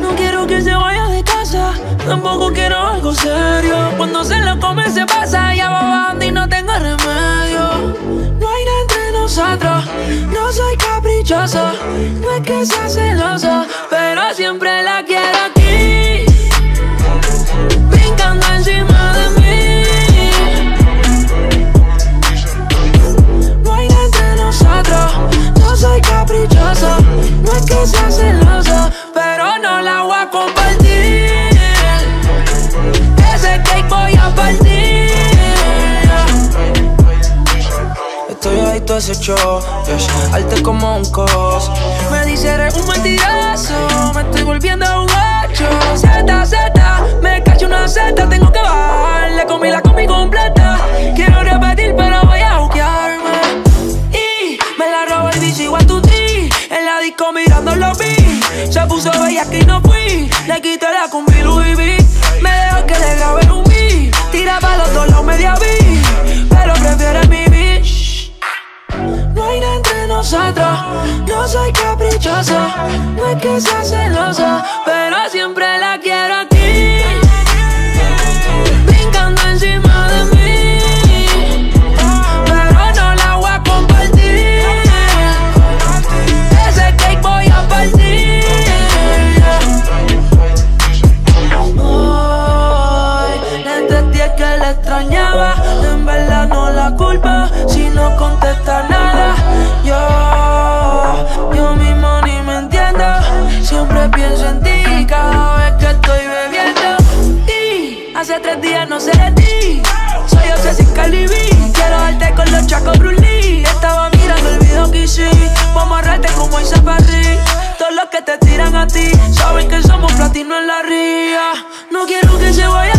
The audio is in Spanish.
No quiero que se vaya de casa, tampoco quiero algo serio. Cuando se lo come se pasa, ya va y no tengo remedio. No hay nada entre nosotros, no soy caprichosa, no es que sea celosa, pero siempre Estoy adicto a ese show, yes. arte como un cos. Me dice eres un mentiroso, me estoy volviendo un guacho. Z, Z, me cacho una Z, tengo que bajar. Le comí la comí completa. Quiero repetir, pero voy a buquearme. Y me la robó el bicho igual tu tri. En la disco mirando los vi. Se puso bella que no fui. Le quité la combi no es que sea celoso, pero siempre la quiero aquí, brincando encima de mí, pero no la voy a compartir, ese cake voy a partir. Hoy entendí que la extrañaba, en verdad no la culpa si no contesta hace tres días no sé de ti, soy José sin Calibi, quiero darte con los chacos Bruce Lee. Estaba mirando el video que hice, vamos a agarrarte como Isa Parry. Todos los que te tiran a ti saben que somos platino en la ría. No quiero que se vaya